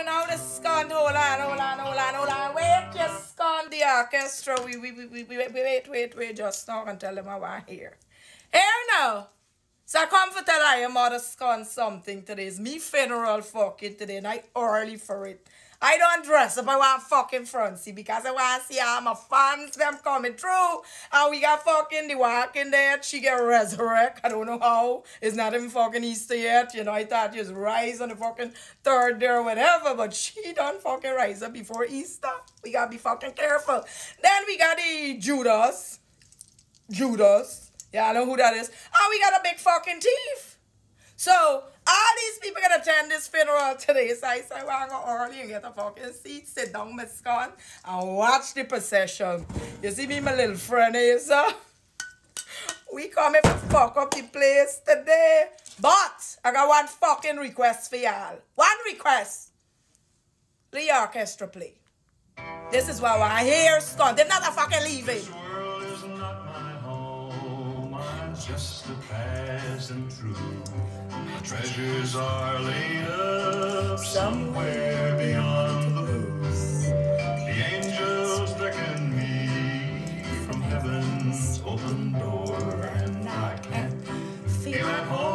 on now, the scone. Hold on, hold on, hold on, hold on. Wait, your scone. The orchestra. We, we, we, we, we, wait, wait, wait, just now and tell them I want here. Here now. So I come for tell her your mother scone something today. It's me funeral fucking today and I early for it. I don't dress up. I want fucking fancy because I want to see all my fans them coming through. And we got fucking the walking dead. She get resurrect. I don't know how. It's not even fucking Easter yet. You know, I thought just rise on the fucking third day or whatever. But she done fucking rise up before Easter. We gotta be fucking careful. Then we got the Judas. Judas. Yeah, I know who that is. And we got a big fucking thief. So all these people gonna attend this funeral today. So I say, well, I'm go early and get a fucking seat, sit down, Miss Con, and watch the procession. You see me, my little friend here, so we coming to fuck up the place today. But I got one fucking request for y'all. One request. The orchestra play. This is why I hear, Scott. They're not a fucking leaving just the past and true. Treasures are laid up somewhere beyond the blue. The angels beckon me from heaven's open door, and I can't feel at home.